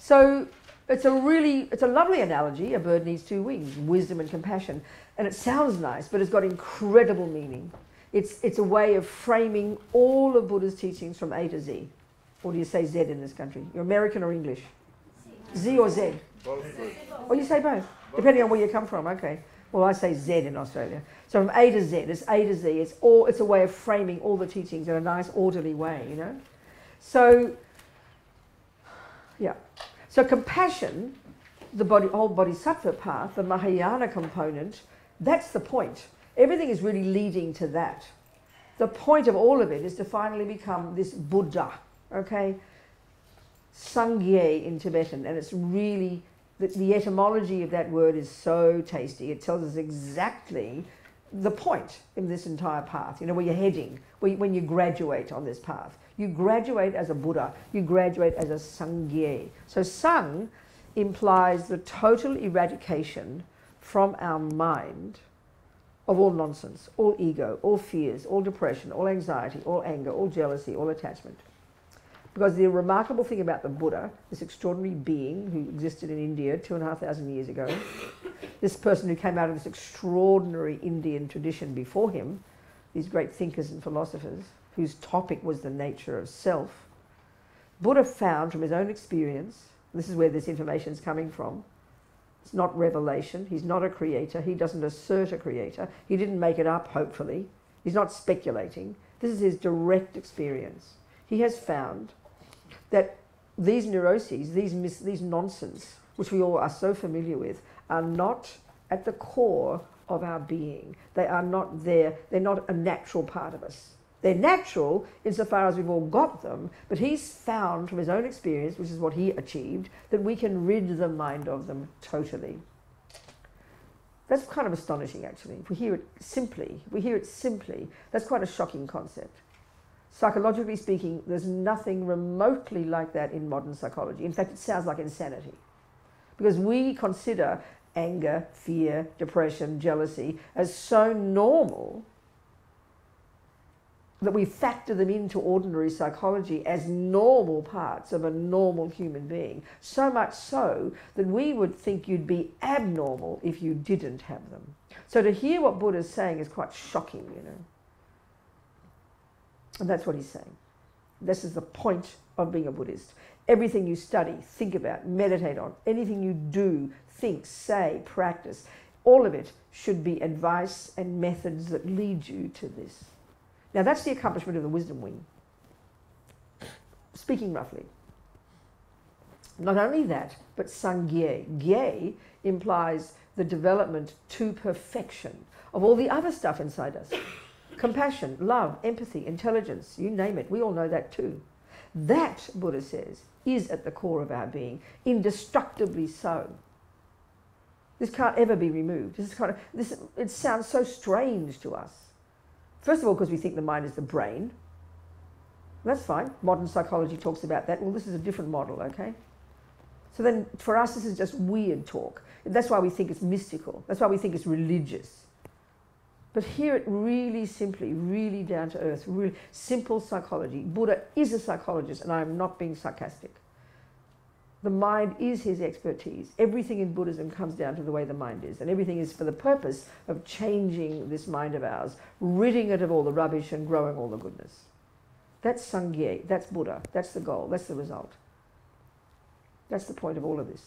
So it's a really, it's a lovely analogy. A bird needs two wings, wisdom and compassion. And it sounds nice, but it's got incredible meaning. It's, it's a way of framing all of Buddha's teachings from A to Z. Or do you say Z in this country? You're American or English? Z or Z? Both. Oh, you say both, depending on where you come from. Okay. Well, I say Z in Australia. So from A to Z, it's A to Z. It's all. It's a way of framing all the teachings in a nice, orderly way. You know. So. Yeah. So compassion, the body, whole bodhisattva path, the Mahayana component, that's the point. Everything is really leading to that. The point of all of it is to finally become this Buddha. Okay. Sangye in Tibetan, and it's really the, the etymology of that word is so tasty. It tells us exactly the point in this entire path, you know, where you're heading, where when you graduate on this path. You graduate as a Buddha, you graduate as a Sangye. So, Sang implies the total eradication from our mind of all nonsense, all ego, all fears, all depression, all anxiety, all anger, all jealousy, all attachment. Because the remarkable thing about the Buddha, this extraordinary being who existed in India two and a half thousand years ago, this person who came out of this extraordinary Indian tradition before him, these great thinkers and philosophers, whose topic was the nature of self, Buddha found from his own experience, this is where this information is coming from, it's not revelation, he's not a creator, he doesn't assert a creator, he didn't make it up, hopefully, he's not speculating. This is his direct experience. He has found that these neuroses, these, mis- these nonsense, which we all are so familiar with, are not at the core of our being. They are not there, they're not a natural part of us. They're natural insofar as we've all got them, but he's found from his own experience, which is what he achieved, that we can rid the mind of them totally. That's kind of astonishing, actually. If we hear it simply, we hear it simply, that's quite a shocking concept. Psychologically speaking, there's nothing remotely like that in modern psychology. In fact, it sounds like insanity. Because we consider anger, fear, depression, jealousy as so normal that we factor them into ordinary psychology as normal parts of a normal human being. So much so that we would think you'd be abnormal if you didn't have them. So to hear what Buddha's saying is quite shocking, you know. And that's what he's saying. This is the point of being a Buddhist. Everything you study, think about, meditate on, anything you do, think, say, practice, all of it should be advice and methods that lead you to this. Now, that's the accomplishment of the wisdom wing. Speaking roughly. Not only that, but sangye. Gye implies the development to perfection of all the other stuff inside us compassion, love, empathy, intelligence, you name it. We all know that too. That, Buddha says, is at the core of our being, indestructibly so. This can't ever be removed. This is kind of, this, it sounds so strange to us. First of all, because we think the mind is the brain. That's fine. Modern psychology talks about that. Well, this is a different model, okay? So then for us, this is just weird talk. That's why we think it's mystical. That's why we think it's religious. But hear it really simply, really down to earth, really simple psychology. Buddha is a psychologist, and I am not being sarcastic. The mind is his expertise. Everything in Buddhism comes down to the way the mind is, and everything is for the purpose of changing this mind of ours, ridding it of all the rubbish and growing all the goodness. That's Sangye, that's Buddha, that's the goal, that's the result. That's the point of all of this.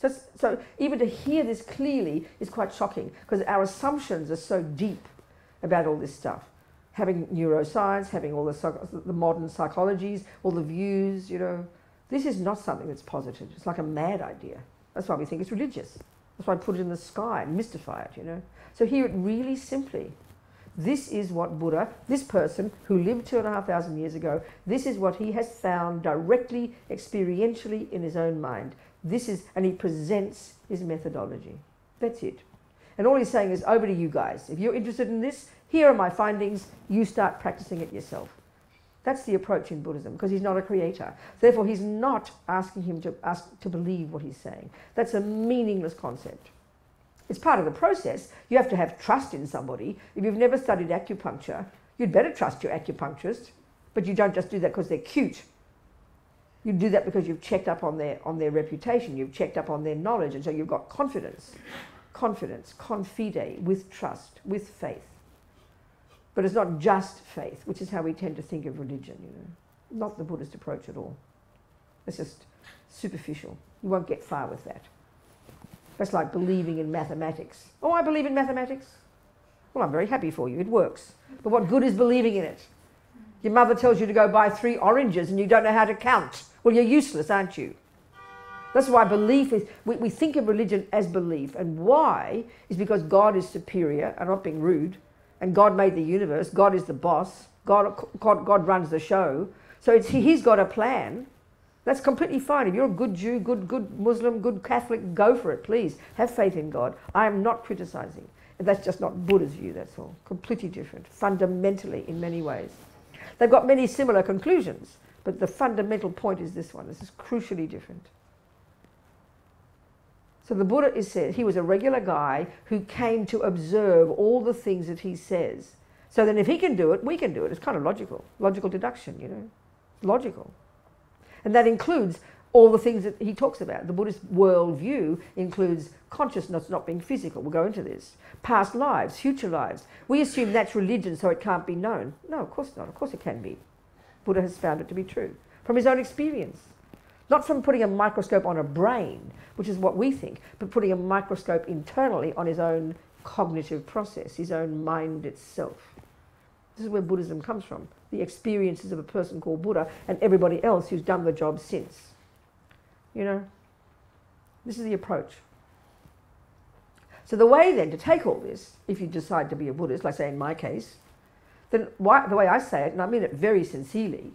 So, so even to hear this clearly is quite shocking because our assumptions are so deep about all this stuff. Having neuroscience, having all the, the modern psychologies, all the views, you know, this is not something that's posited. It's like a mad idea. That's why we think it's religious. That's why I put it in the sky and mystify it, you know. So hear it really simply. This is what Buddha, this person who lived two and a half thousand years ago, this is what he has found directly, experientially in his own mind. This is, and he presents his methodology. That's it. And all he's saying is, over to you guys. If you're interested in this, here are my findings. You start practicing it yourself. That's the approach in Buddhism, because he's not a creator. Therefore, he's not asking him to ask to believe what he's saying. That's a meaningless concept. It's part of the process. You have to have trust in somebody. If you've never studied acupuncture, you'd better trust your acupuncturist, but you don't just do that because they're cute. You do that because you've checked up on their, on their reputation, you've checked up on their knowledge, and so you've got confidence. Confidence, confide, with trust, with faith. But it's not just faith, which is how we tend to think of religion, you know. Not the Buddhist approach at all. It's just superficial. You won't get far with that. That's like believing in mathematics. Oh, I believe in mathematics. Well, I'm very happy for you. It works. But what good is believing in it? Your mother tells you to go buy three oranges and you don't know how to count. Well, you're useless, aren't you? That's why belief is, we, we think of religion as belief. And why is because God is superior. I'm not being rude. And God made the universe. God is the boss. God, God, God runs the show. So it's, he's got a plan. That's completely fine. If you're a good Jew, good, good Muslim, good Catholic, go for it, please. Have faith in God. I am not criticizing. That's just not Buddha's view, that's all. Completely different, fundamentally, in many ways. They've got many similar conclusions, but the fundamental point is this one. This is crucially different. So the Buddha is said he was a regular guy who came to observe all the things that he says. So then if he can do it, we can do it. It's kind of logical. Logical deduction, you know. Logical. And that includes all the things that he talks about. The Buddhist worldview includes consciousness not being physical. We'll go into this. Past lives, future lives. We assume that's religion so it can't be known. No, of course not. Of course it can be. Buddha has found it to be true from his own experience. Not from putting a microscope on a brain, which is what we think, but putting a microscope internally on his own cognitive process, his own mind itself. This is where Buddhism comes from the experiences of a person called Buddha and everybody else who's done the job since. You know, this is the approach. So the way then to take all this, if you decide to be a Buddhist, like say in my case, then why, the way I say it, and I mean it very sincerely,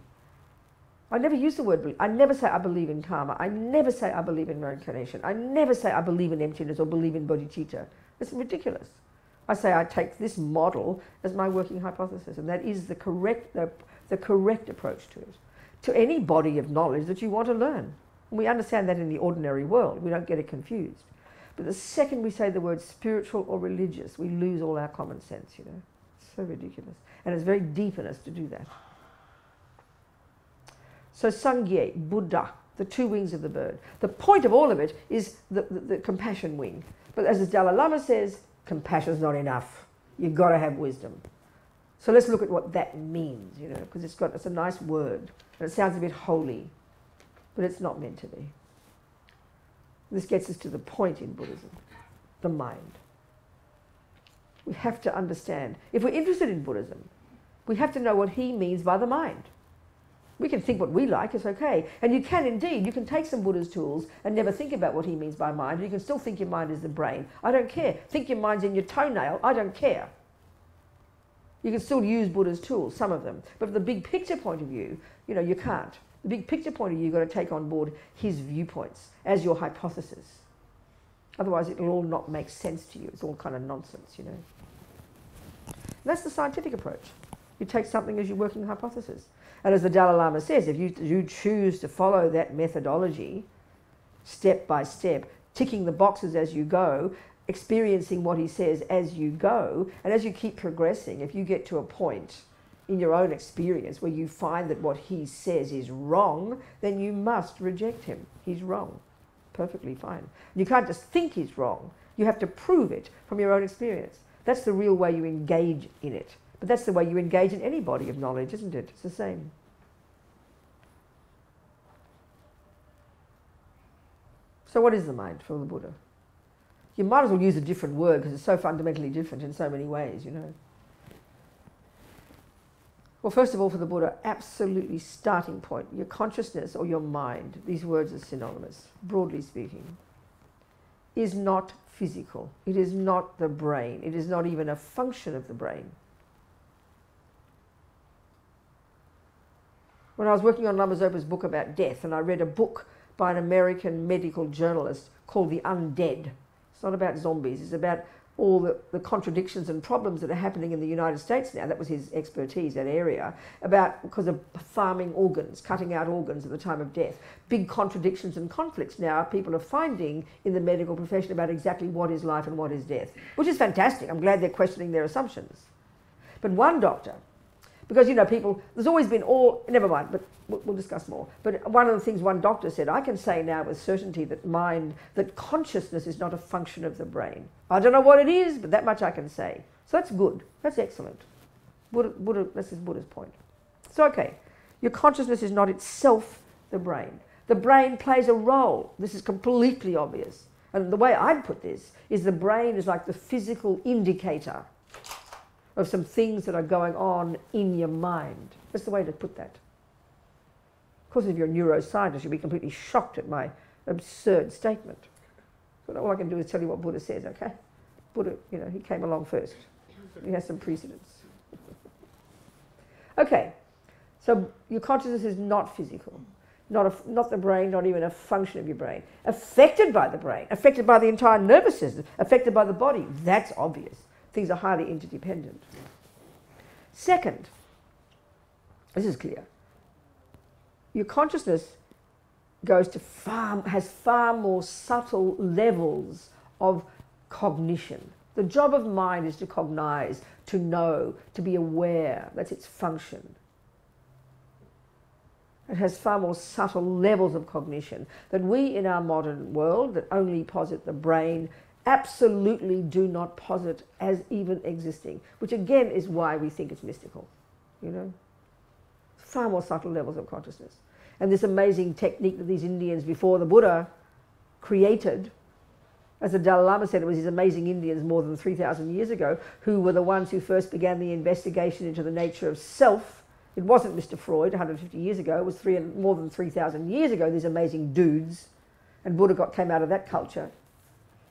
I never use the word. I never say I believe in karma. I never say I believe in reincarnation. I never say I believe in emptiness or believe in bodhicitta. It's ridiculous. I say I take this model as my working hypothesis, and that is the correct, the, the correct approach to it, to any body of knowledge that you want to learn. We understand that in the ordinary world. We don't get it confused. But the second we say the word spiritual or religious, we lose all our common sense, you know. It's so ridiculous. And it's very deep in us to do that. So Sangye, Buddha, the two wings of the bird. The point of all of it is the, the, the compassion wing. But as the Dalai Lama says, compassion is not enough. You've got to have wisdom. So let's look at what that means, you know, because it's got it's a nice word and it sounds a bit holy, but it's not meant to be. This gets us to the point in Buddhism, the mind. We have to understand. If we're interested in Buddhism, we have to know what he means by the mind. We can think what we like, it's okay. And you can indeed, you can take some Buddha's tools and never think about what he means by mind. You can still think your mind is the brain. I don't care. Think your mind's in your toenail. I don't care. You can still use Buddha's tools, some of them. But from the big picture point of view, you know, you can't. The big picture point of view, you've got to take on board his viewpoints as your hypothesis. Otherwise, it'll all not make sense to you. It's all kind of nonsense, you know. And that's the scientific approach. You take something as your working hypothesis. And as the Dalai Lama says, if you, you choose to follow that methodology, step by step, ticking the boxes as you go, experiencing what he says as you go, and as you keep progressing, if you get to a point in your own experience where you find that what he says is wrong, then you must reject him. He's wrong. Perfectly fine. You can't just think he's wrong. You have to prove it from your own experience. That's the real way you engage in it. But that's the way you engage in any body of knowledge, isn't it? It's the same. So, what is the mind for the Buddha? You might as well use a different word because it's so fundamentally different in so many ways, you know. Well, first of all, for the Buddha, absolutely starting point, your consciousness or your mind, these words are synonymous, broadly speaking, is not physical. It is not the brain. It is not even a function of the brain. When I was working on Lama Zopa's book about death, and I read a book by an American medical journalist called The Undead. It's not about zombies, it's about all the, the contradictions and problems that are happening in the United States now. That was his expertise, that area, about because of farming organs, cutting out organs at the time of death. Big contradictions and conflicts now people are finding in the medical profession about exactly what is life and what is death, which is fantastic. I'm glad they're questioning their assumptions. But one doctor Because, you know, people, there's always been all, never mind, but we'll, discuss more. But one of the things one doctor said, I can say now with certainty that mind, that consciousness is not a function of the brain. I don't know what it is, but that much I can say. So that's good. That's excellent. Buddha, Buddha, this is Buddha's point. So, okay, your consciousness is not itself the brain. The brain plays a role. This is completely obvious. And the way I'd put this is the brain is like the physical indicator of some things that are going on in your mind. That's the way to put that. Of course, if you're a neuroscientist, you'll be completely shocked at my absurd statement. But all I can do is tell you what Buddha says, okay? Buddha, you know, he came along first. He has some precedence. okay, so your consciousness is not physical, not, a, not the brain, not even a function of your brain. Affected by the brain, affected by the entire nervous system, affected by the body. That's obvious. Things are highly interdependent. Second, this is clear. Your consciousness goes to far, has far more subtle levels of cognition. The job of mind is to cognize, to know, to be aware. That's its function. It has far more subtle levels of cognition than we in our modern world that only posit the brain absolutely do not posit as even existing, which again is why we think it's mystical. You know? Far more subtle levels of consciousness. And this amazing technique that these Indians before the Buddha created as the Dalai Lama said, it was these amazing Indians more than 3,000 years ago who were the ones who first began the investigation into the nature of self. It wasn't Mr. Freud 150 years ago, it was three, more than 3,000 years ago, these amazing dudes. And Buddha got, came out of that culture.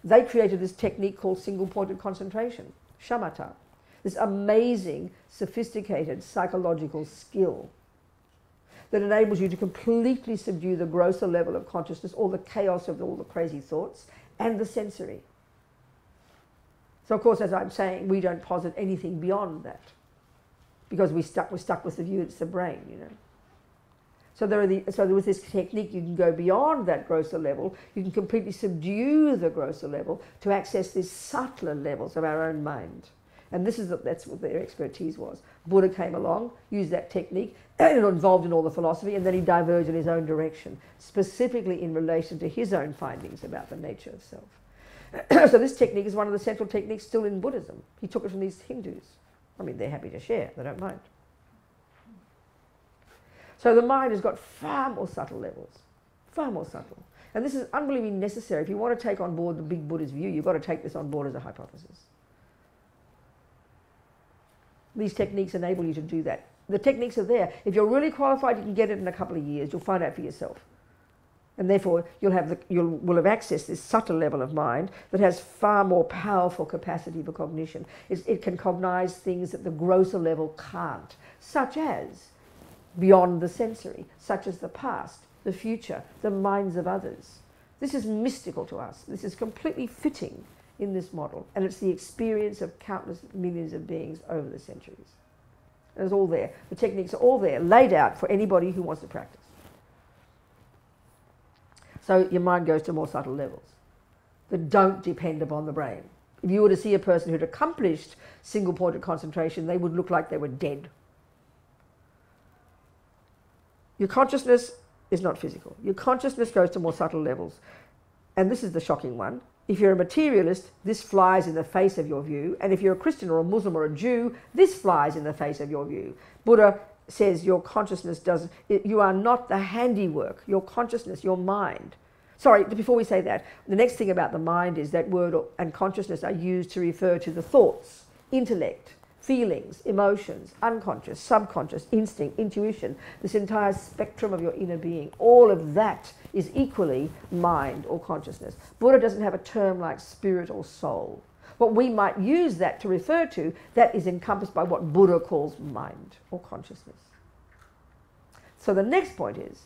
They created this technique called single pointed concentration, shamatha. This amazing, sophisticated psychological skill that enables you to completely subdue the grosser level of consciousness, all the chaos of all the crazy thoughts, and the sensory. So, of course, as I'm saying, we don't posit anything beyond that because we stuck, we're stuck with the view it's the brain, you know. So, there are the, so with this technique, you can go beyond that grosser level. You can completely subdue the grosser level to access these subtler levels of our own mind. And this is that's what their expertise was. Buddha came along, used that technique, involved in all the philosophy, and then he diverged in his own direction, specifically in relation to his own findings about the nature of self. so this technique is one of the central techniques still in Buddhism. He took it from these Hindus. I mean, they're happy to share, they don't mind. So the mind has got far more subtle levels, far more subtle. And this is unbelievably necessary. If you want to take on board the big Buddhist view, you've got to take this on board as a hypothesis. These techniques enable you to do that. The techniques are there. If you're really qualified, you can get it in a couple of years. You'll find out for yourself. And therefore, you'll have the, you'll will have accessed this subtle level of mind that has far more powerful capacity for cognition. It's, it can cognize things that the grosser level can't, such as beyond the sensory, such as the past, the future, the minds of others. This is mystical to us. This is completely fitting in this model, and it's the experience of countless millions of beings over the centuries. It's all there. The techniques are all there, laid out for anybody who wants to practice. So your mind goes to more subtle levels that don't depend upon the brain. If you were to see a person who'd accomplished single pointed concentration, they would look like they were dead. Your consciousness is not physical. Your consciousness goes to more subtle levels. And this is the shocking one. If you're a materialist, this flies in the face of your view. And if you're a Christian or a Muslim or a Jew, this flies in the face of your view. Buddha says your consciousness does, you are not the handiwork, your consciousness, your mind. Sorry, before we say that, the next thing about the mind is that word and consciousness are used to refer to the thoughts, intellect, feelings, emotions, unconscious, subconscious, instinct, intuition, this entire spectrum of your inner being, all of that is equally mind or consciousness. Buddha doesn't have a term like spirit or soul. What we might use that to refer to, that is encompassed by what Buddha calls mind or consciousness. So the next point is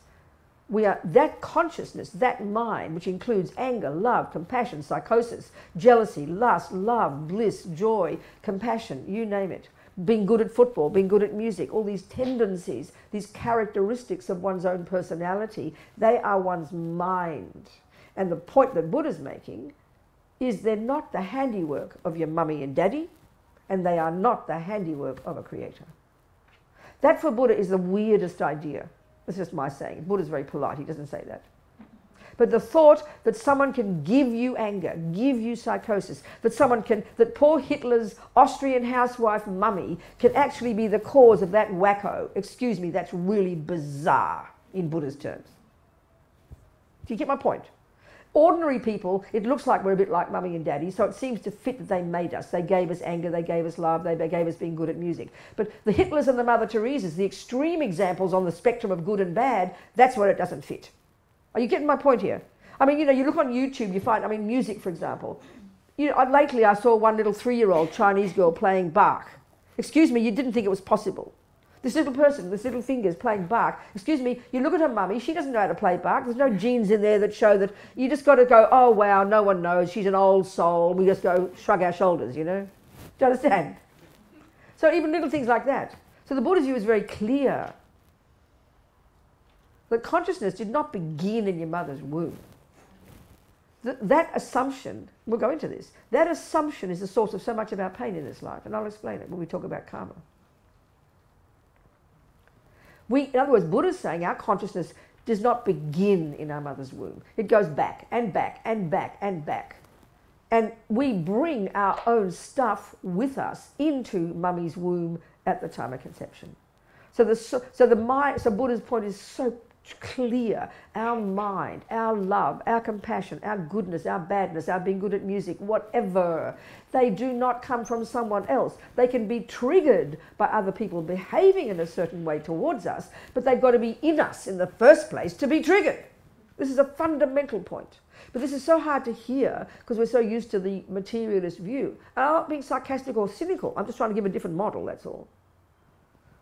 we are that consciousness, that mind, which includes anger, love, compassion, psychosis, jealousy, lust, love, bliss, joy, compassion, you name it. Being good at football, being good at music, all these tendencies, these characteristics of one's own personality, they are one's mind. And the point that Buddha's making is they're not the handiwork of your mummy and daddy, and they are not the handiwork of a creator. That for Buddha is the weirdest idea. That's just my saying. Buddha's very polite, he doesn't say that. But the thought that someone can give you anger, give you psychosis, that someone can, that poor Hitler's Austrian housewife mummy can actually be the cause of that wacko, excuse me, that's really bizarre in Buddha's terms. Do you get my point? Ordinary people, it looks like we're a bit like mummy and daddy, so it seems to fit that they made us. They gave us anger, they gave us love, they gave us being good at music. But the Hitlers and the Mother Teresa's, the extreme examples on the spectrum of good and bad, that's where it doesn't fit. Are you getting my point here? I mean, you know, you look on YouTube, you find, I mean, music, for example. You know, lately I saw one little three-year-old Chinese girl playing Bach. Excuse me, you didn't think it was possible. This little person, this little finger is playing Bach. Excuse me, you look at her mummy, she doesn't know how to play Bach. There's no genes in there that show that you just got to go, oh wow, no one knows, she's an old soul. We just go shrug our shoulders, you know? Do you understand? So even little things like that. So the Buddha's view is very clear that consciousness did not begin in your mother's womb. Th- that assumption, we'll go into this, that assumption is the source of so much of our pain in this life, and I'll explain it when we talk about karma. We, in other words, Buddha's saying our consciousness does not begin in our mother's womb. It goes back and back and back and back. And we bring our own stuff with us into mummy's womb at the time of conception. So the, so the mind, so Buddha's point is so clear our mind, our love, our compassion, our goodness, our badness, our being good at music, whatever. They do not come from someone else. They can be triggered by other people behaving in a certain way towards us, but they've got to be in us in the first place to be triggered. This is a fundamental point. But this is so hard to hear because we're so used to the materialist view. I'm not being sarcastic or cynical. I'm just trying to give a different model, that's all.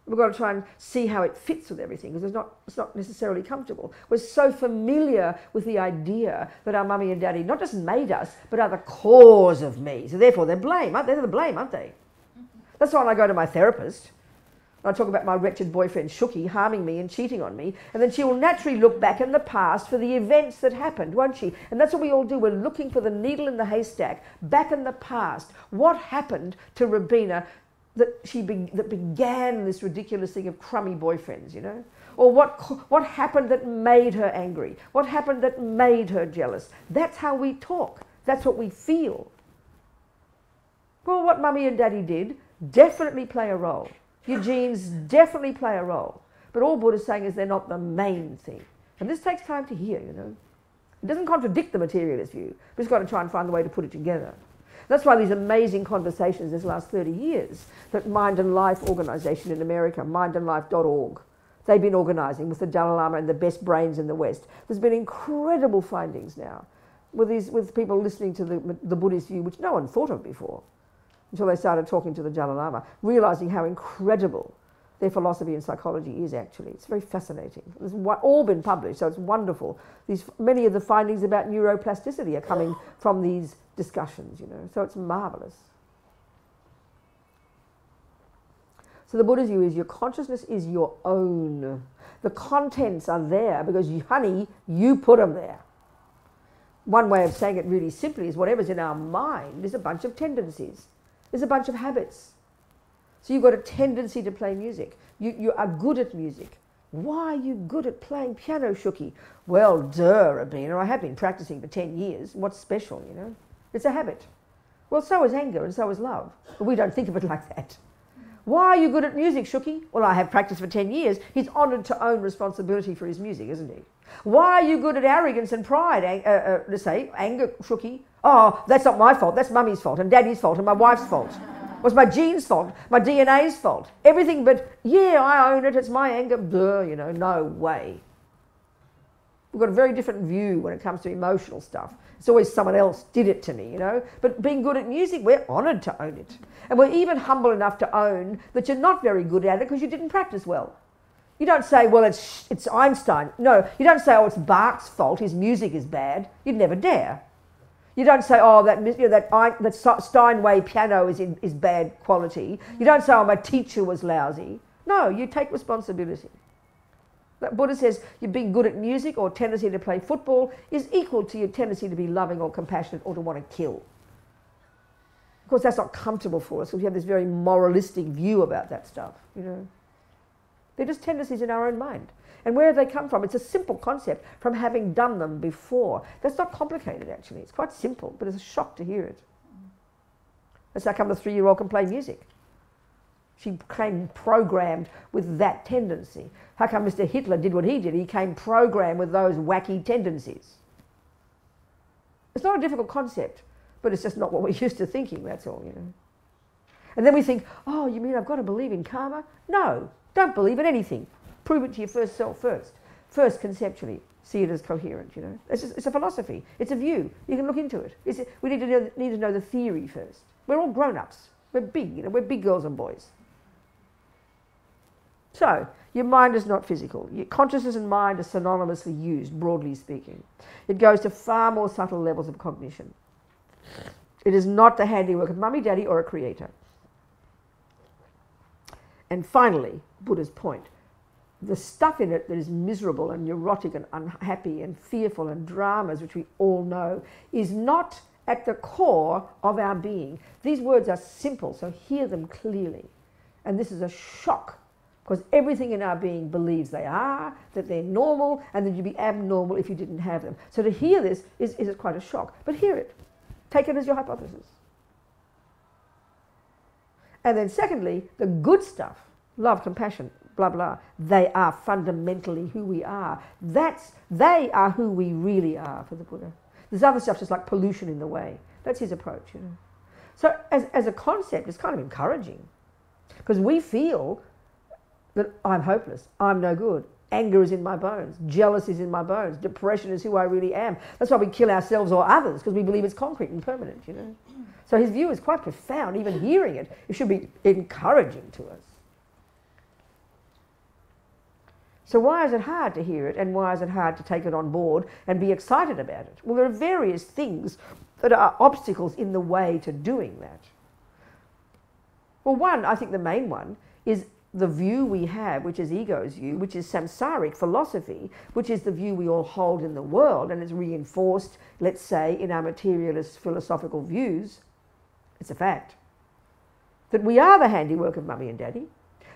We've got to try and see how it fits with everything because it's not, it's not necessarily comfortable. We're so familiar with the idea that our mummy and daddy not just made us, but are the cause of me. So therefore they're blame, aren't they? They're the blame, aren't they? That's why when I go to my therapist, and I talk about my wretched boyfriend Shuki harming me and cheating on me, and then she will naturally look back in the past for the events that happened, won't she? And that's what we all do. We're looking for the needle in the haystack, back in the past. What happened to Robina that she be, that began this ridiculous thing of crummy boyfriends, you know? Or what, what happened that made her angry? What happened that made her jealous? That's how we talk. That's what we feel. Well, what mummy and daddy did definitely play a role. Your genes definitely play a role. But all Buddha's saying is they're not the main thing. And this takes time to hear, you know. It doesn't contradict the materialist view. We've just got to try and find a way to put it together. That's why these amazing conversations this last 30 years that Mind and Life organization in America, mindandlife.org, they've been organizing with the Dalai Lama and the best brains in the West. There's been incredible findings now with, these, with people listening to the, the Buddhist view, which no one thought of before until they started talking to the Dalai Lama, realizing how incredible their philosophy and psychology is actually. It's very fascinating. It's all been published, so it's wonderful. These, many of the findings about neuroplasticity are coming from these discussions, you know, so it's marvelous. So the Buddha's view is your consciousness is your own. The contents are there because, you, honey, you put them there. One way of saying it really simply is whatever's in our mind is a bunch of tendencies, is a bunch of habits. So you've got a tendency to play music. You, you are good at music. Why are you good at playing piano, Shuki? Well, duh, Robina, I have been practicing for 10 years. What's special, you know? It's a habit. Well, so is anger and so is love. But we don't think of it like that. Why are you good at music, Shuki? Well, I have practiced for 10 years. He's honoured to own responsibility for his music, isn't he? Why are you good at arrogance and pride, uh, uh, let's say, anger, Shuki? Oh, that's not my fault. That's mummy's fault and daddy's fault and my wife's fault. Was my genes' fault, my DNA's fault. Everything but, yeah, I own it. It's my anger. Duh, you know, no way. We've got a very different view when it comes to emotional stuff. It's always someone else did it to me, you know. But being good at music, we're honoured to own it. And we're even humble enough to own that you're not very good at it because you didn't practice well. You don't say, well, it's, it's Einstein. No, you don't say, oh, it's Bach's fault, his music is bad. You'd never dare. You don't say, oh, that, you know, that, that Steinway piano is, in, is bad quality. You don't say, oh, my teacher was lousy. No, you take responsibility. That Buddha says you're being good at music or tendency to play football is equal to your tendency to be loving or compassionate or to want to kill. Of course, that's not comfortable for us because we have this very moralistic view about that stuff, you know. They're just tendencies in our own mind. And where have they come from? It's a simple concept from having done them before. That's not complicated, actually. It's quite simple, but it's a shock to hear it. That's how come the three year old can play music. She came programmed with that tendency. How come Mr. Hitler did what he did? He came programmed with those wacky tendencies. It's not a difficult concept, but it's just not what we're used to thinking, that's all, you know. And then we think, oh, you mean I've got to believe in karma? No, don't believe in anything. Prove it to your first self first. First, conceptually, see it as coherent, you know. It's, just, it's a philosophy, it's a view. You can look into it. it we need to, know, need to know the theory first. We're all grown ups. We're big, you know, we're big girls and boys. So, your mind is not physical. Your consciousness and mind are synonymously used, broadly speaking. It goes to far more subtle levels of cognition. It is not the handiwork of mummy, daddy, or a creator. And finally, Buddha's point the stuff in it that is miserable and neurotic and unhappy and fearful and dramas, which we all know, is not at the core of our being. These words are simple, so hear them clearly. And this is a shock because everything in our being believes they are, that they're normal, and that you'd be abnormal if you didn't have them. So to hear this is, is quite a shock. But hear it. Take it as your hypothesis. And then, secondly, the good stuff love, compassion, blah, blah, they are fundamentally who we are. That's, they are who we really are for the Buddha. There's other stuff just like pollution in the way. That's his approach, you know. So, as, as a concept, it's kind of encouraging because we feel that I'm hopeless, I'm no good. Anger is in my bones, jealousy is in my bones, depression is who I really am. That's why we kill ourselves or others because we believe it's concrete and permanent, you know. So his view is quite profound, even hearing it, it should be encouraging to us. So why is it hard to hear it and why is it hard to take it on board and be excited about it? Well, there are various things that are obstacles in the way to doing that. Well, one, I think the main one, is the view we have, which is ego's view, which is samsaric philosophy, which is the view we all hold in the world and is reinforced, let's say, in our materialist philosophical views, it's a fact. That we are the handiwork of mummy and daddy,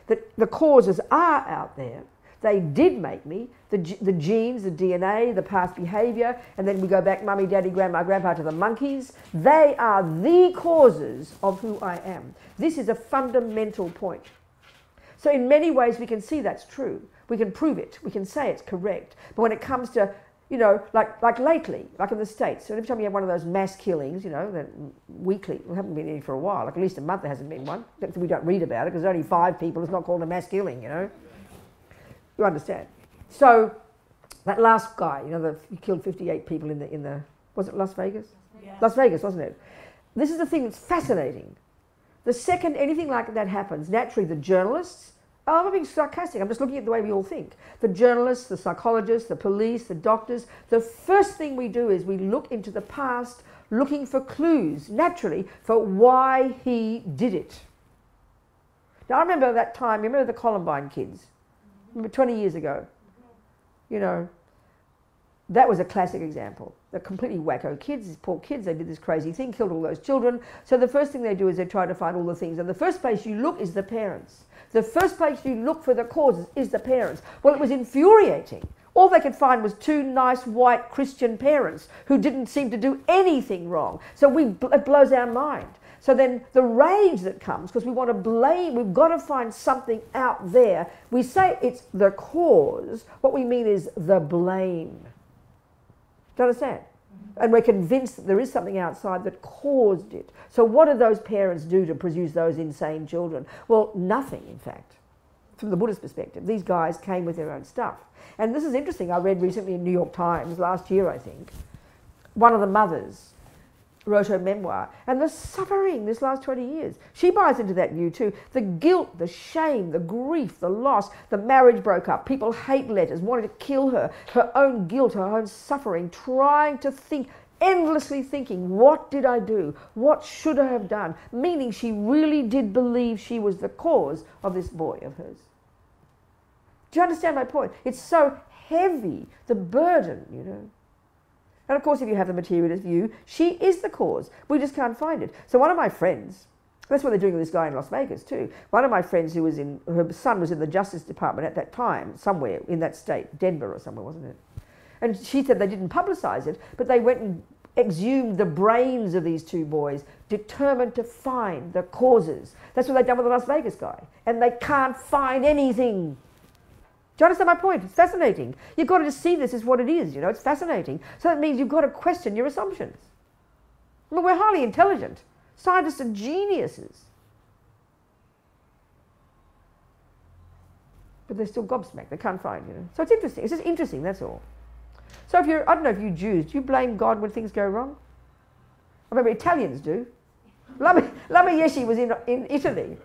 that the causes are out there, they did make me, the, the genes, the DNA, the past behavior, and then we go back mummy, daddy, grandma, grandpa to the monkeys. They are the causes of who I am. This is a fundamental point. So, in many ways, we can see that's true. We can prove it. We can say it's correct. But when it comes to, you know, like, like lately, like in the States, so every time you have one of those mass killings, you know, that weekly, we haven't been any for a while, like at least a month there hasn't been one. We don't read about it because only five people. It's not called a mass killing, you know. You understand? So, that last guy, you know, the, he killed 58 people in the, in the, was it Las Vegas? Yeah. Las Vegas, wasn't it? This is the thing that's fascinating. The second anything like that happens, naturally the journalists, oh, I'm not being sarcastic, I'm just looking at the way we all think. The journalists, the psychologists, the police, the doctors, the first thing we do is we look into the past looking for clues, naturally, for why he did it. Now, I remember that time, you remember the Columbine kids? Remember 20 years ago? You know, that was a classic example. They're completely wacko kids, these poor kids, they did this crazy thing, killed all those children. So the first thing they do is they try to find all the things. And the first place you look is the parents. The first place you look for the causes is the parents. Well, it was infuriating. All they could find was two nice white Christian parents who didn't seem to do anything wrong. So we, it blows our mind. So then the rage that comes, because we want to blame, we've got to find something out there. We say it's the cause. What we mean is the blame. Do you understand? And we're convinced that there is something outside that caused it. So, what do those parents do to produce those insane children? Well, nothing, in fact, from the Buddhist perspective. These guys came with their own stuff. And this is interesting. I read recently in New York Times, last year, I think, one of the mothers wrote her memoir. And the suffering this last 20 years, she buys into that view too. The guilt, the shame, the grief, the loss, the marriage broke up, people hate letters, wanted to kill her, her own guilt, her own suffering, trying to think, endlessly thinking, what did I do? What should I have done? Meaning she really did believe she was the cause of this boy of hers. Do you understand my point? It's so heavy, the burden, you know. And of course, if you have the materialist view, she is the cause. We just can't find it. So one of my friends, That's what they're doing with this guy in Las Vegas too. One of my friends who was in, her son was in the Justice Department at that time, somewhere in that state, Denver or somewhere, wasn't it? And she said they didn't publicise it, but they went and exhumed the brains of these two boys, determined to find the causes. That's what they've done with the Las Vegas guy. And they can't find anything. Do you understand my point? It's fascinating. You've got to see this as what it is, you know, it's fascinating. So that means you've got to question your assumptions. I mean, we're highly intelligent. Scientists are geniuses. But they're still gobsmacked. They can't find, you know. So it's interesting. It's just interesting, that's all. So if you're, I don't know if you Jews, do you blame God when things go wrong? I remember Italians do. Lama, Lama Yeshe was in, in Italy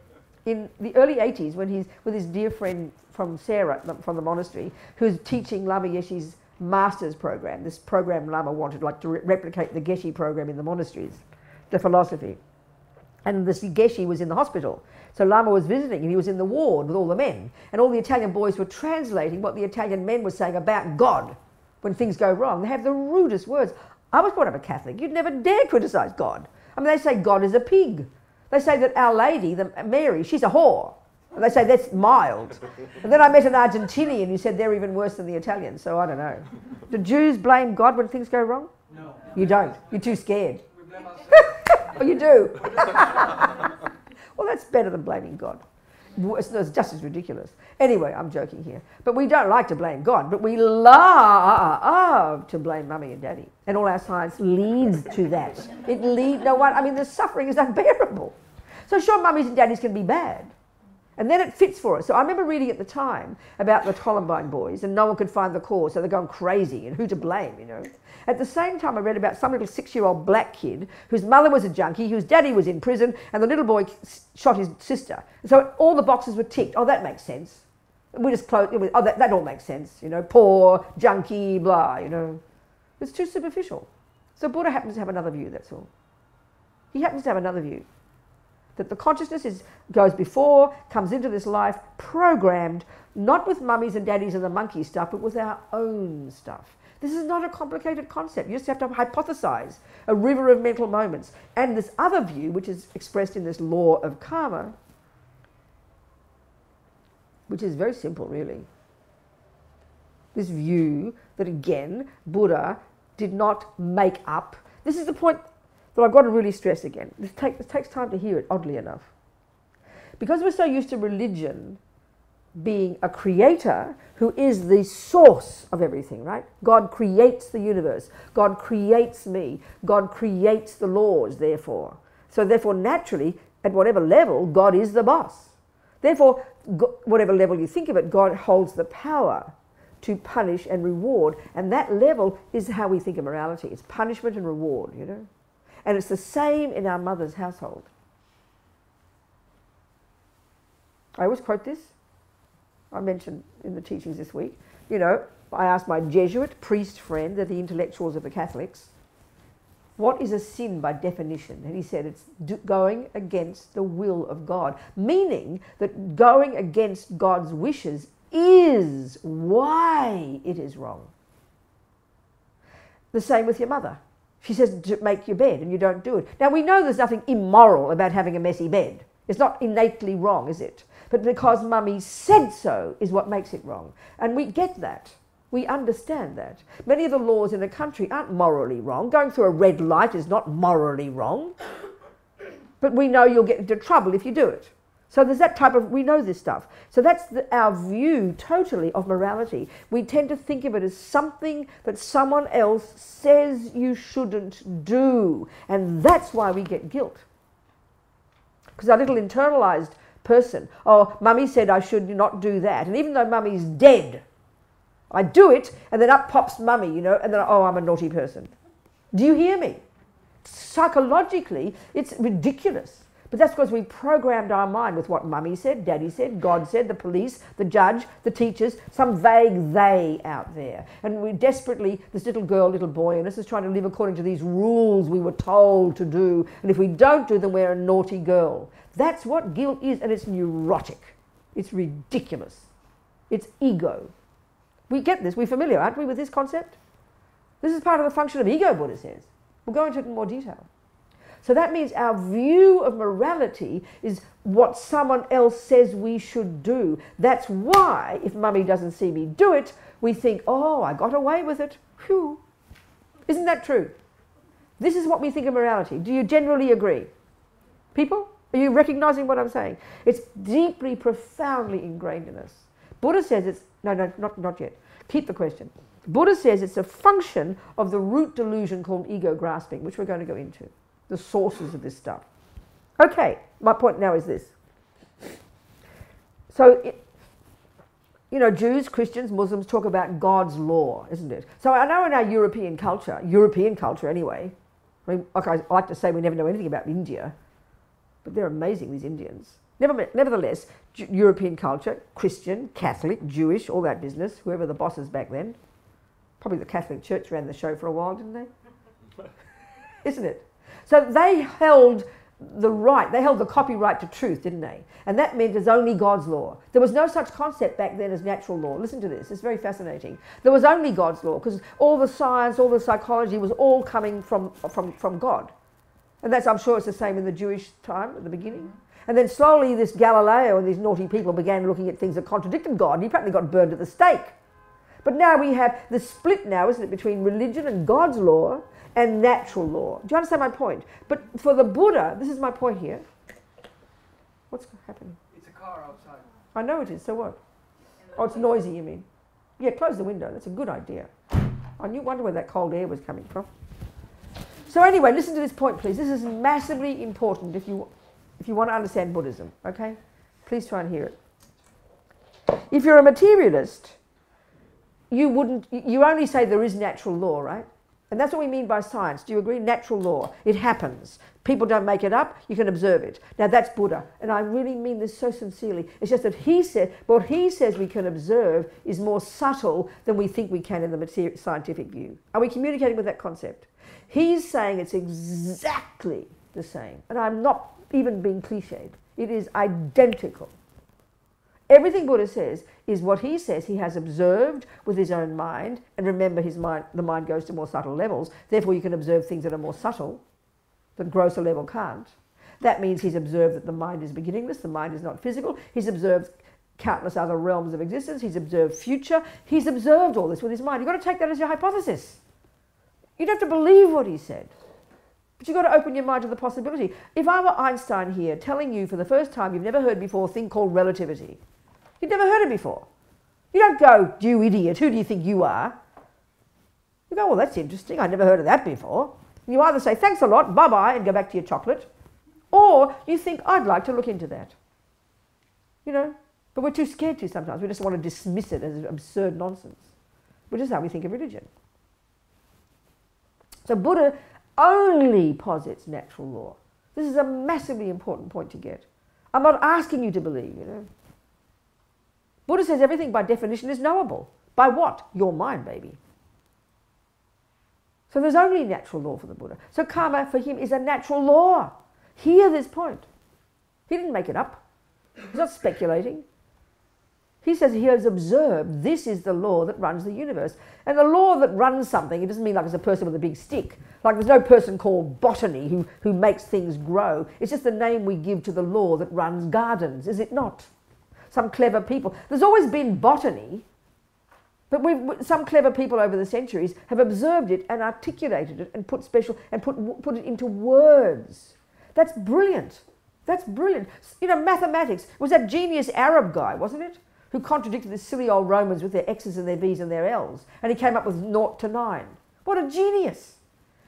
in the early 80s when he's with his dear friend from Sera, from the monastery, who's teaching Lama Yeshe's master's program, this program Lama wanted, like to re- replicate the Geshe program in the monasteries, the philosophy. And this Geshe was in the hospital. So Lama was visiting and he was in the ward with all the men. And all the Italian boys were translating what the Italian men were saying about God when things go wrong. They have the rudest words. I was brought up a Catholic. You'd never dare criticize God. I mean, they say God is a pig. They say that Our Lady, the Mary, she's a whore. And they say that's mild. And then I met an Argentinian who said they're even worse than the Italians, so I don't know. Do Jews blame God when things go wrong? No. You don't. You're too scared. We. Oh, you do. well, that's better than blaming God. It's, it's just as ridiculous. Anyway, I'm joking here. But we don't like to blame God, but we love to blame mummy and daddy. And all our science leads to that. It leads, no one, I mean, the suffering is unbearable. So sure, mummies and daddies can be bad. And then it fits for us. So I remember reading at the time about the Columbine boys, and no one could find the cause, so they're going crazy, and who to blame, you know. At the same time, I read about some little six-year-old black kid whose mother was a junkie, whose daddy was in prison, and the little boy shot his sister. So all the boxes were ticked. Oh, that makes sense. We just close. Oh, that, that all makes sense. You know, poor junkie, blah. You know, it's too superficial. So Buddha happens to have another view. That's all. He happens to have another view that the consciousness is, goes before, comes into this life, programmed, not with mummies and daddies and the monkey stuff, but with our own stuff. This is not a complicated concept. You just have to hypothesize a river of mental moments. And this other view, which is expressed in this law of karma, which is very simple, really. This view that, again, Buddha did not make up. This is the point that I've got to really stress again. This, take, this takes time to hear it, oddly enough. Because we're so used to religion being a creator who is the source of everything, right? God creates the universe. God creates me. God creates the laws, therefore. So, therefore, naturally, at whatever level, God is the boss. Therefore, whatever level you think of it, God holds the power to punish and reward. And that level is how we think of morality it's punishment and reward, you know? And it's the same in our mother's household. I always quote this. I mentioned in the teachings this week. You know, I asked my Jesuit priest friend, they're the intellectuals of the Catholics, what is a sin by definition? And he said it's going against the will of God, meaning that going against God's wishes is why it is wrong. The same with your mother. She says to make your bed and you don't do it. Now we know there's nothing immoral about having a messy bed. It's not innately wrong, is it? But because mummy said so is what makes it wrong. And we get that. We understand that. Many of the laws in the country aren't morally wrong. Going through a red light is not morally wrong. But we know you'll get into trouble if you do it. So there's that type of, we know this stuff. So that's the, our view totally of morality. We tend to think of it as something that someone else says you shouldn't do. And that's why we get guilt. Because our little internalized person, oh, mummy said I should not do that. And even though mummy's dead, I do it, and then up pops mummy, you know, and then, oh, I'm a naughty person. Do you hear me? Psychologically, it's ridiculous. But that's because we programmed our mind with what mummy said, daddy said, God said, the police, the judge, the teachers, some vague they out there. And we desperately, this little girl, little boy in us is trying to live according to these rules we were told to do. And if we don't do them, we're a naughty girl. That's what guilt is, and it's neurotic. It's ridiculous. It's ego. We get this. We're familiar, aren't we, with this concept? This is part of the function of ego, Buddha says. We'll go into it in more detail. So that means our view of morality is what someone else says we should do. That's why, if mummy doesn't see me do it, we think, oh, I got away with it. Phew. Isn't that true? This is what we think of morality. Do you generally agree? People? Are you recognizing what I'm saying? It's deeply, profoundly ingrained in us. Buddha says it's, no, no, not, not yet. Keep the question. Buddha says it's a function of the root delusion called ego grasping, which we're going to go into, the sources of this stuff. Okay, my point now is this. So, it, you know, Jews, Christians, Muslims talk about God's law, isn't it? So I know in our European culture, European culture anyway, I mean, like I like to say, we never know anything about India, but they're amazing, these Indians. Nevertheless, European culture, Christian, Catholic, Jewish, all that business, whoever the bosses back then, probably the Catholic Church ran the show for a while, didn't they? Isn't it? So they held the right, they held the copyright to truth, didn't they? And that meant it's only God's law. There was no such concept back then as natural law. Listen to this, it's very fascinating. There was only God's law because all the science, all the psychology was all coming from, from, from God. And that's, I'm sure it's the same in the Jewish time at the beginning. And then slowly this Galileo and these naughty people began looking at things that contradicted God. And he practically got burned at the stake. But now we have the split now, isn't it, between religion and God's law and natural law. Do you understand my point? But for the Buddha, this is my point here. What's happening? It's a car outside. I know it is, so what? Oh, it's noisy, you mean? Yeah, close the window. That's a good idea. I knew, wonder where that cold air was coming from. So anyway, listen to this point, please. This is massively important if you, if you want to understand Buddhism, okay? Please try and hear it. If you're a materialist, you wouldn't, you only say there is natural law, right? And that's what we mean by science. Do you agree? Natural law. It happens. People don't make it up. You can observe it. Now that's Buddha. And I really mean this so sincerely. It's just that he said, what he says we can observe is more subtle than we think we can in the scientific view. Are we communicating with that concept? He's saying it's exactly the same. And I'm not even being cliched. It is identical. Everything Buddha says is what he says he has observed with his own mind. And remember, his mind, the mind goes to more subtle levels. Therefore, you can observe things that are more subtle that grosser level can't. That means he's observed that the mind is beginningless, the mind is not physical. He's observed countless other realms of existence. He's observed future. He's observed all this with his mind. You've got to take that as your hypothesis. You don't have to believe what he said. But you've got to open your mind to the possibility. If I were Einstein here telling you for the first time you've never heard before a thing called relativity, You'd never heard it before. You don't go, you idiot, who do you think you are? You go, well, that's interesting. I never heard of that before. You either say, thanks a lot, bye bye, and go back to your chocolate, or you think, I'd like to look into that. You know, but we're too scared to sometimes. We just want to dismiss it as absurd nonsense, which is how we think of religion. So Buddha only posits natural law. This is a massively important point to get. I'm not asking you to believe, you know. Buddha says everything by definition is knowable. By what? Your mind, baby. So there's only natural law for the Buddha. So karma for him is a natural law. Hear this point. He didn't make it up. He's not speculating. He says he has observed this is the law that runs the universe. And the law that runs something, it doesn't mean like it's a person with a big stick. Like there's no person called botany who, who makes things grow. It's just the name we give to the law that runs gardens, is it not? Some clever people. There's always been botany, but some clever people over the centuries have observed it and articulated it and put special and put, put it into words. That's brilliant. That's brilliant. You know, mathematics was that genius Arab guy, wasn't it? Who contradicted the silly old Romans with their X's and their V's and their L's. And he came up with naught to nine. What a genius.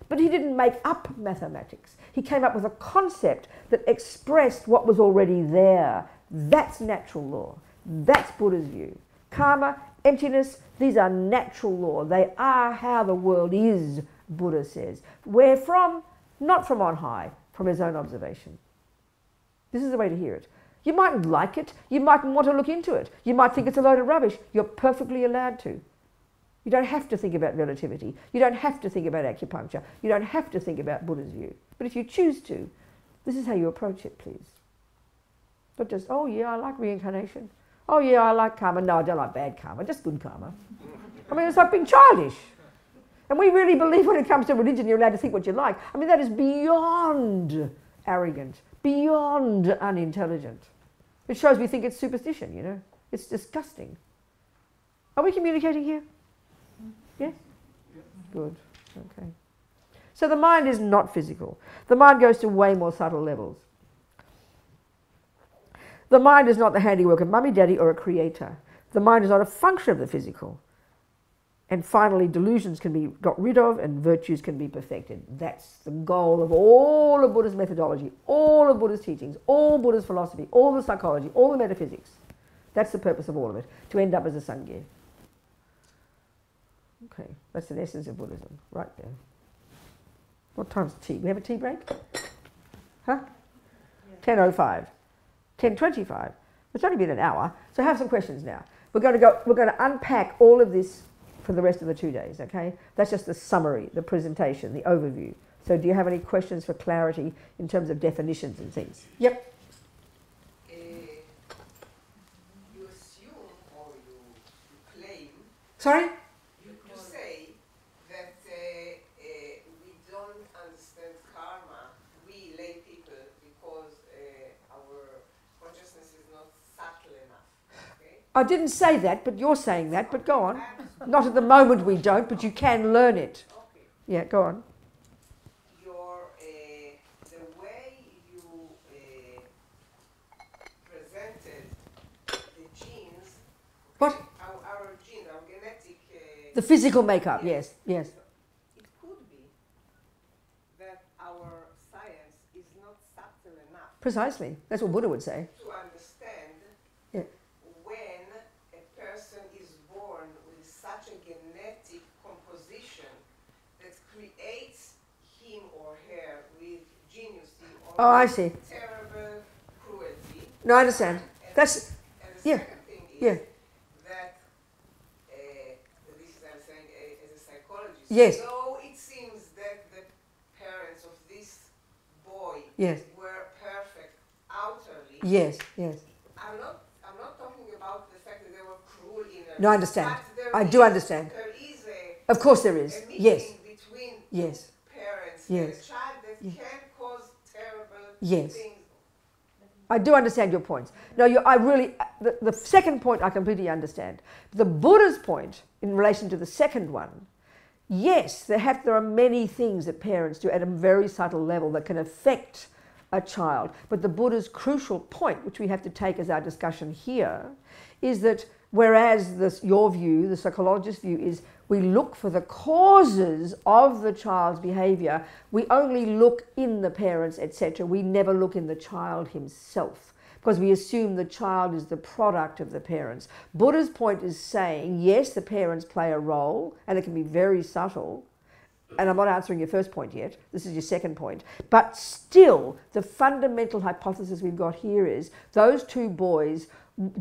But he didn't make up mathematics. He came up with a concept that expressed what was already there that's natural law. That's Buddha's view. Karma, emptiness, these are natural law. They are how the world is, Buddha says. Where from? Not from on high, from his own observation. This is the way to hear it. You mightn't like it. You mightn't want to look into it. You might think it's a load of rubbish. You're perfectly allowed to. You don't have to think about relativity. You don't have to think about acupuncture. You don't have to think about Buddha's view. But if you choose to, this is how you approach it, please. But just, oh yeah, I like reincarnation. Oh yeah, I like karma. No, I don't like bad karma, just good karma. I mean, it's like being childish. And we really believe when it comes to religion, you're allowed to think what you like. I mean, that is beyond arrogant, beyond unintelligent. It shows we think it's superstition, you know. It's disgusting. Are we communicating here? Yes? Good. Okay. So the mind is not physical. The mind goes to way more subtle levels. The mind is not the handiwork of mummy, daddy, or a creator. The mind is not a function of the physical. And finally, delusions can be got rid of and virtues can be perfected. That's the goal of all of Buddha's methodology, all of Buddha's teachings, all Buddha's philosophy, all the psychology, all the metaphysics. That's the purpose of all of it, to end up as a Sangye. Okay, that's the essence of Buddhism, right there. What time's tea? We have a tea break? Huh? 10.05. 10.25. It's only been an hour, so have some questions now. We're going to go, we're going to unpack all of this for the rest of the two days, okay? That's just the summary, the presentation, the overview. So do you have any questions for clarity in terms of definitions and things? Yep. Uh, you assume or you, you claim, Sorry? you, you say that uh, uh, we don't understand karma, we lay people, because uh, our consciousness is not subtle enough. Okay? I didn't say that, but you're saying that, but go on. Not at the moment we don't, but you can learn it. Okay. Yeah, go on. Your uh, the way you uh, presented the genes. What? Our, our genes, our genetic. Uh, The physical makeup, yes, yes. It could be that our science is not subtle enough Precisely. That's what Buddha would say. to understand Yeah. when a person is born with such a genetic composition that creates him or her with genius or Oh, I see. terrible cruelty. No, I understand. And, That's, and the yeah, thing is yeah. that uh, this is I'm saying uh, as a psychologist. Yes. Though it seems that the parents of this boy Yes. were perfect outwardly. yes, yes. I'm not. I'm not talking about the fact that they were cruel innerly. No, I understand. I do understand. There is a, Of course there is. Yes, between yes, parents Yes. and a child that Yes. can Yes. I do understand your points. No, you, I really, the, the second point I completely understand. The Buddha's point in relation to the second one, yes, there, have, there are many things that parents do at a very subtle level that can affect a child. But the Buddha's crucial point, which we have to take as our discussion here, is that whereas this, your view, the psychologist's view, is we look for the causes of the child's behavior, we only look in the parents, etc. We never look in the child himself because we assume the child is the product of the parents. Buddha's point is saying, yes, the parents play a role and it can be very subtle, and I'm not answering your first point yet, this is your second point. But still, the fundamental hypothesis we've got here is those two boys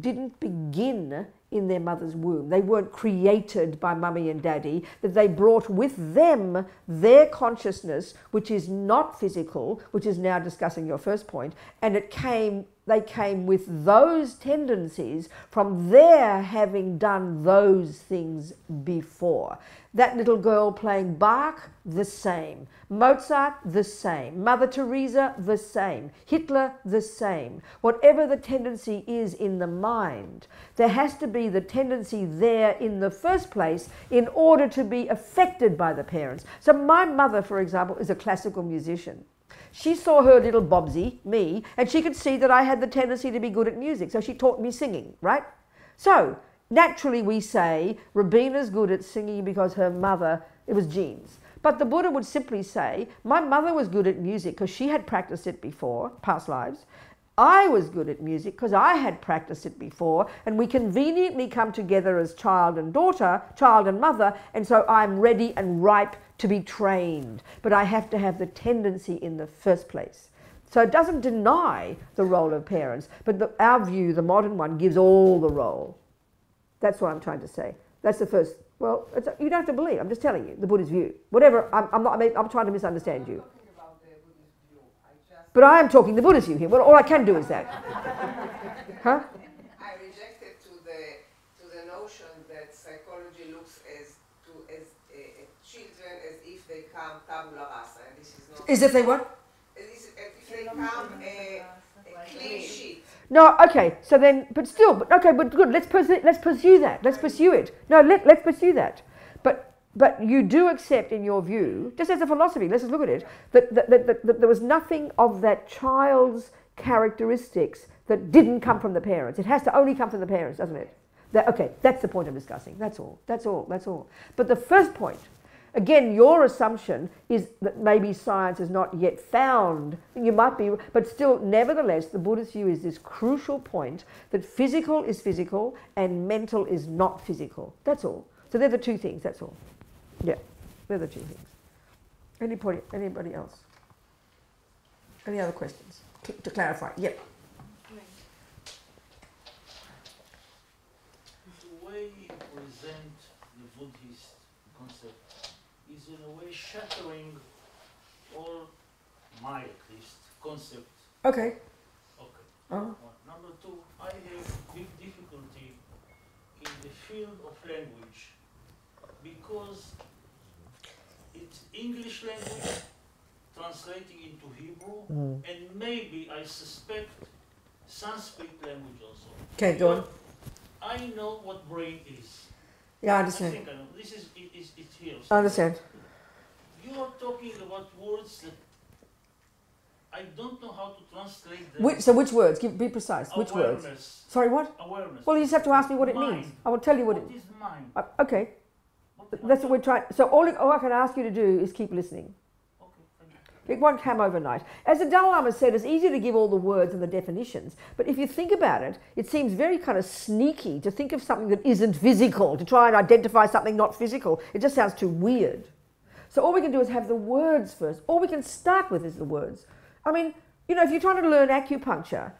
didn't begin in their mother's womb. They weren't created by mummy and daddy, that they brought with them their consciousness, which is not physical, which is now discussing your first point, and it came they came with those tendencies from their having done those things before. That little girl playing Bach, the same. Mozart, the same. Mother Teresa, the same. Hitler, the same. Whatever the tendency is in the mind, there has to be the tendency there in the first place in order to be affected by the parents. So, my mother, for example, is a classical musician. She saw her little Bobsy, me, and she could see that I had the tendency to be good at music, so she taught me singing, right? So, naturally, we say Robina's good at singing because her mother, it was genes. But the Buddha would simply say, My mother was good at music because she had practiced it before, past lives. I was good at music because I had practiced it before, and we conveniently come together as child and daughter, child and mother, and so I'm ready and ripe to be trained. But I have to have the tendency in the first place. So it doesn't deny the role of parents, but the, our view, the modern one, gives all the role. That's what I'm trying to say. That's the first. Well, you don't have to believe. I'm just telling you the Buddhist view. Whatever. I'm, I'm not. I mean, I'm trying to misunderstand you. But I am talking the Buddhist view here. Well, all I can do is that. Huh? I rejected to the to the notion that psychology looks as to as uh, uh, children tabula rasa, and this is if they what? If they come a, a clean sheet. No, okay. So then, but still, but okay, but good. Let's pursue. Let's pursue that. Let's pursue it. No, let let's pursue that. But but you do accept, in your view, just as a philosophy. Let's just look at it. That that, that, that, that there was nothing of that child's characteristics that didn't come from the parents. It has to only come from the parents, doesn't it? That, okay, that's the point I'm discussing. That's all. That's all. That's all. But the first point, again, your assumption is that maybe science has not yet found. You might be, but still, nevertheless, the Buddhist view is this crucial point that physical is physical and mental is not physical. That's all. So they're the two things. That's all. Yeah, they're the two things. Anybody, anybody else? Any other questions to, to clarify? Yep. The way you present the Buddhist concept is in a way shattering all my at least concept. Okay. Okay. Uh-huh. Number two, I have big difficulty in the field of language because it's English language translating into Hebrew Mm. and maybe I suspect Sanskrit language also. Okay, go on. I know what brain is. Yeah, I I understand. think I know. This is it is it's here. I understand. You are talking about words that I don't know how to translate them. Which, so which words? Give, be precise. Which words? Sorry, what? Awareness. Well, you just have to ask me what it Mind. means. I will tell you what it. What is mind? Uh, okay, What- that's what we're trying. So all, all I can ask you to do is keep listening. Okay, thank you. It won't come overnight. As the Dalai Lama said, it's easy to give all the words and the definitions, but if you think about it, it seems very kind of sneaky to think of something that isn't physical, to try and identify something not physical. It just sounds too weird. So all we can do is have the words first. All we can start with is the words. I mean, you know, if you're trying to learn acupuncture,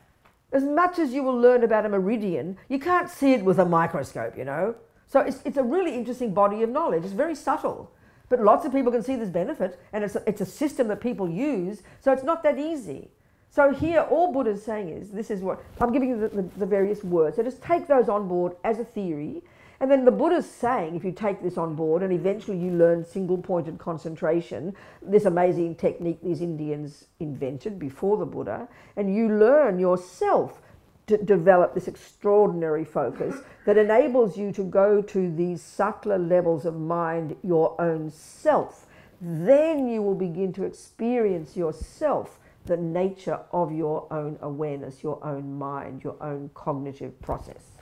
as much as you will learn about a meridian, you can't see it with a microscope, you know. So it's, it's a really interesting body of knowledge. It's very subtle. But lots of people can see this benefit, and it's a, it's a system that people use, so it's not that easy. So here, all Buddha's saying is, this is what, I'm giving you the, the, the various words. So just take those on board as a theory, and then the Buddha's saying, if you take this on board and eventually you learn single pointed concentration, this amazing technique these Indians invented before the Buddha, and you learn yourself to develop this extraordinary focus that enables you to go to these subtler levels of mind, your own self. Then you will begin to experience yourself the nature of your own awareness, your own mind, your own cognitive process.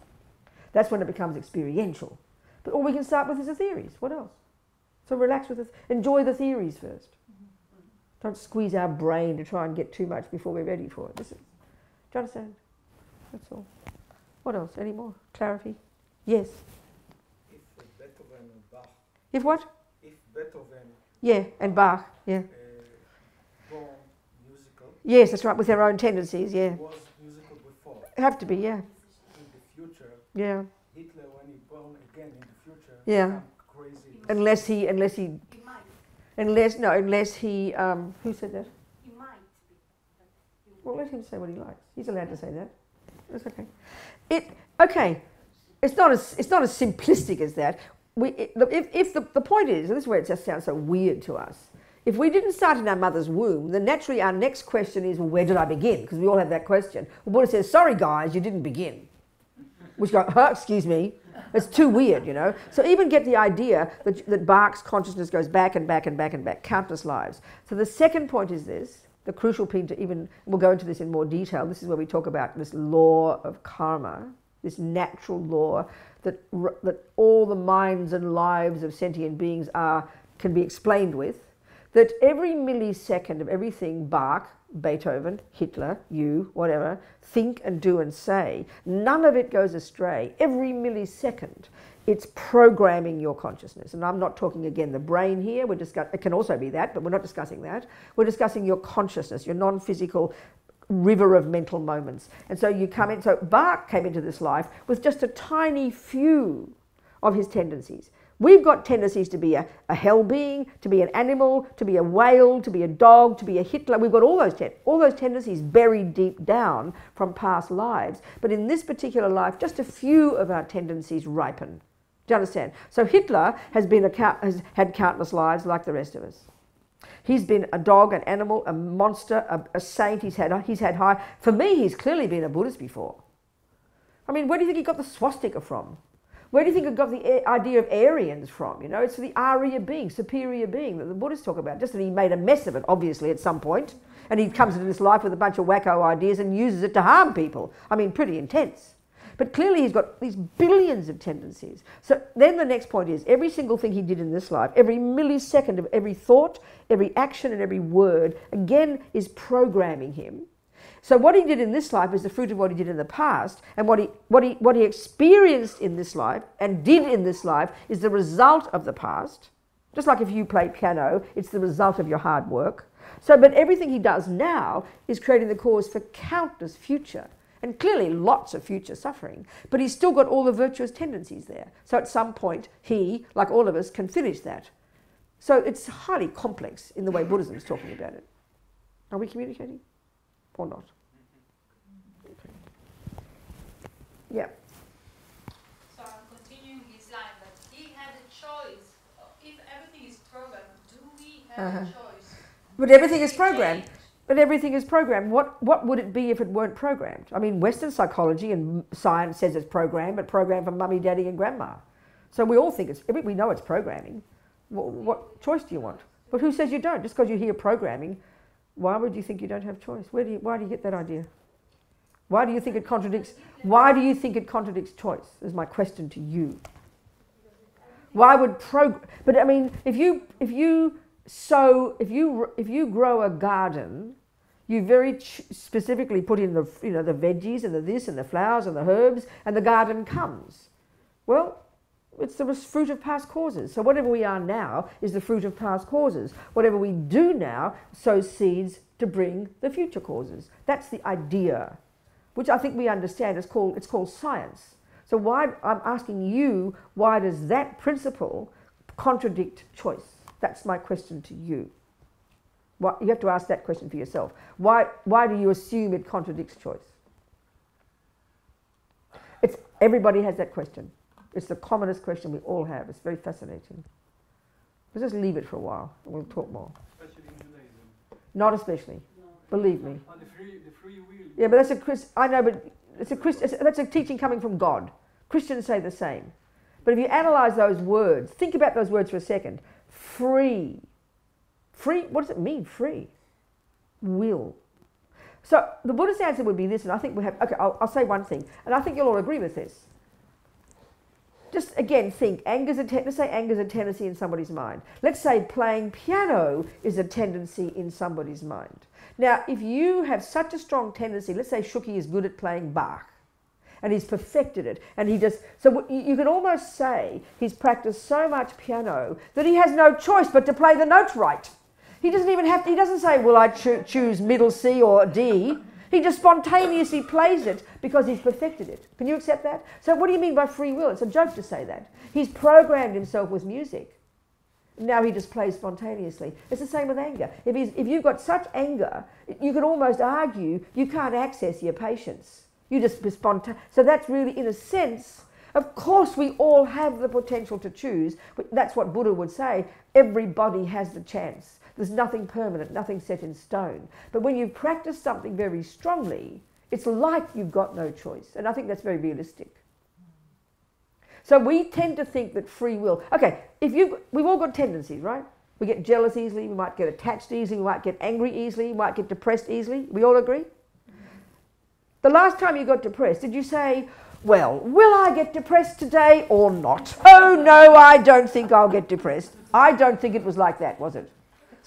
That's when it becomes experiential. But all we can start with is the theories. What else? So relax with it. Enjoy the theories first. Don't squeeze our brain to try and get too much before we're ready for it. This is, do you understand? That's all. What else? Any more? Clarity? Yes. If Beethoven and Bach, If what? if Beethoven Yeah, and Bach. Yeah. uh, born musical, Yes, that's right, with their own tendencies. Yeah. was musical before. Have to be, yeah. In the future, Yeah. Hitler, when he born again in the future, Yeah. become crazy. Unless he, unless he, He might. unless, no, unless he, um, who said that? He might be. he Well, let him say what he likes. He's allowed to say that. That's okay. It okay. It's not as it's not as simplistic as that. We it, if, if the, the point is, and this is where it just sounds so weird to us. If we didn't start in our mother's womb, then naturally our next question is, well, where did I begin? Because we all have that question. Well, Buddha says, sorry guys, you didn't begin. Which go, huh, excuse me. It's too weird, you know. So even get the idea that, that Bach's consciousness goes back and back and back and back, countless lives. So the second point is this, the crucial point to even, we'll go into this in more detail. This is where we talk about this law of karma, this natural law that, that all the minds and lives of sentient beings are, can be explained with. That every millisecond of everything Bach, Beethoven, Hitler, you, whatever, think and do and say, none of it goes astray. Every millisecond, it's programming your consciousness. And I'm not talking again the brain here. We're discuss- it can also be that, but we're not discussing that. We're discussing your consciousness, your non-physical river of mental moments. And so you come in. So Bach came into this life with just a tiny few of his tendencies. We've got tendencies to be a, a hell being, to be an animal, to be a whale, to be a dog, to be a Hitler. We've got all those, ten- all those tendencies buried deep down from past lives. But in this particular life, just a few of our tendencies ripen. Do you understand? So Hitler has, been a, has had countless lives like the rest of us. He's been a dog, an animal, a monster, a, a saint. He's had, he's had high. For me, he's clearly been a Buddhist before. I mean, where do you think he got the swastika from? Where do you think he got the idea of Aryans from? You know, it's the Arya being, superior being that the Buddhists talk about. Just that he made a mess of it, obviously, at some point, and he comes into this life with a bunch of wacko ideas and uses it to harm people. I mean, pretty intense. But clearly, he's got these billions of tendencies. So then the next point is every single thing he did in this life, every millisecond of every thought, every action, and every word, again, is programming him. So what he did in this life is the fruit of what he did in the past, and what he, what he, what he experienced in this life and did in this life is the result of the past. Just like if you play piano, it's the result of your hard work. So, but everything he does now is creating the cause for countless future and clearly lots of future suffering. But he's still got all the virtuous tendencies there. So at some point, he, like all of us, can finish that. So it's highly complex in the way Buddhism is talking about it. Are we communicating or not? Okay. Yeah. So I'm continuing his line that he had a choice. If everything is programmed, do we have Uh-huh. a choice? But everything is programmed. But everything is programmed. What, what would it be if it weren't programmed? I mean, Western psychology and science says it's programmed, but programmed for mummy, daddy, and grandma. So we all think it's, we know it's programming. What, what choice do you want? But who says you don't? Just because you hear programming, why would you think you don't have choice? Where do you, why do you get that idea? Why do you think it contradicts? Why do you think it contradicts choice? Is my question to you. Why would prog? But I mean, if you if you sow if you if you grow a garden, you very specifically put in the you know the veggies and the this and the flowers and the herbs, and the garden comes. Well, it's the fruit of past causes. So whatever we are now is the fruit of past causes. Whatever we do now sows seeds to bring the future causes. That's the idea, which I think we understand. It's called it's called science. So why I'm asking you, why does that principle contradict choice? That's my question to you. Why, you have to ask that question for yourself. Why, why do you assume it contradicts choice? It's, everybody has that question. It's the commonest question we all have. It's very fascinating. Let's just leave it for a while and we'll talk more. Especially. Not especially. Believe me. On the free, the free will. Yeah, but that's a Chris. I know, but it's a Christ, it's, that's a teaching coming from God. Christians say the same. But if you analyze those words, think about those words for a second. Free. Free, what does it mean, free? Will. So the Buddhist answer would be this, and I think we have, okay, I'll, I'll say one thing, and I think you'll all agree with this. Just again, think anger's a ten- let's say anger's a tendency in somebody's mind. Let's say playing piano is a tendency in somebody's mind. Now, if you have such a strong tendency, let's say Shuki is good at playing Bach, and he's perfected it, and he just so you can almost say he's practiced so much piano that he has no choice but to play the notes right. He doesn't even have to, he doesn't say, Will I choo- choose middle C or D? He just spontaneously plays it because he's perfected it. Can you accept that? So, what do you mean by free will? It's a joke to say that. He's programmed himself with music. Now he just plays spontaneously. It's the same with anger. If, he's, if you've got such anger, you could almost argue you can't access your patience. You just be spontaneous. So that's really, in a sense, of course, we all have the potential to choose. That's what Buddha would say. Everybody has the chance. There's nothing permanent, nothing set in stone. But when you practice something very strongly, it's like you've got no choice. And I think that's very realistic. So we tend to think that free will. Okay, if you we've all got tendencies, right? We get jealous easily. We might get attached easily. We might get angry easily. We might get depressed easily. We all agree. The last time you got depressed, did you say, "Well, will I get depressed today or not?" Oh no, I don't think I'll get depressed. I don't think it was like that, was it?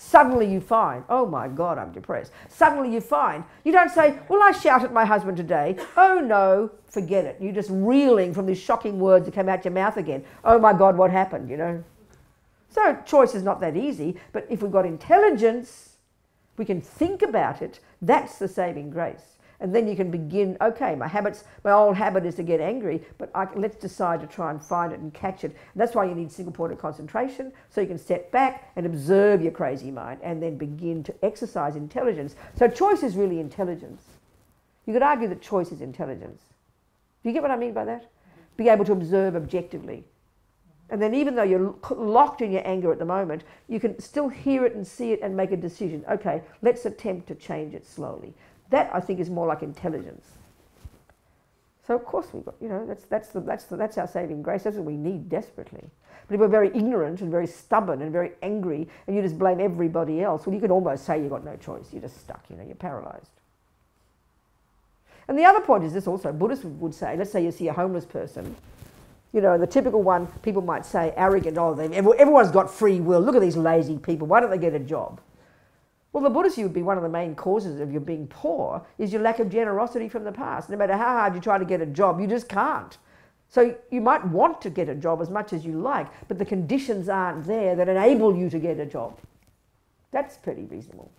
Suddenly you find, oh my God, I'm depressed. Suddenly you find, you don't say, well, I shout at my husband today? Oh no, forget it. You're just reeling from these shocking words that came out your mouth again. Oh my God, what happened, you know? So choice is not that easy, but if we've got intelligence, we can think about it. That's the saving grace. And then you can begin, okay, my habits, my old habit is to get angry, but I, let's decide to try and find it and catch it. And that's why you need single point of concentration, so you can step back and observe your crazy mind and then begin to exercise intelligence. So choice is really intelligence. You could argue that choice is intelligence. Do you get what I mean by that? Be able to observe objectively. And then, even though you're locked in your anger at the moment, you can still hear it and see it and make a decision. Okay, let's attempt to change it slowly. That I think is more like intelligence. So of course we've got, you know, that's that's the, that's the, that's our saving grace. That's what we need desperately. But if we're very ignorant and very stubborn and very angry, and you just blame everybody else, well, you could almost say you've got no choice. You're just stuck. You know, you're paralysed. And the other point is this also. Buddhists would say, let's say you see a homeless person you know, the typical one, people might say arrogant, oh, everyone's got free will. Look at these lazy people. Why don't they get a job? Well, the Buddhist view would be one of the main causes of your being poor is your lack of generosity from the past. No matter how hard you try to get a job, you just can't. So you might want to get a job as much as you like, but the conditions aren't there that enable you to get a job. That's pretty reasonable.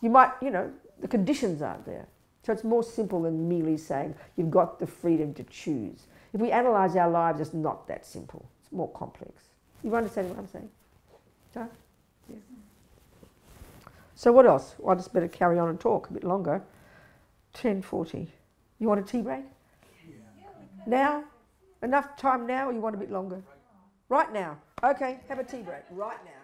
You might, you know, the conditions aren't there. So it's more simple than merely saying you've got the freedom to choose. If we analyse our lives, it's not that simple. It's more complex. You understand what I'm saying? So, yeah. So what else? Well, I just better carry on and talk a bit longer. 10.40. You want a tea break? Yeah. Now? Enough time now or you want a bit longer? Right now. Okay, have a tea break. Right now.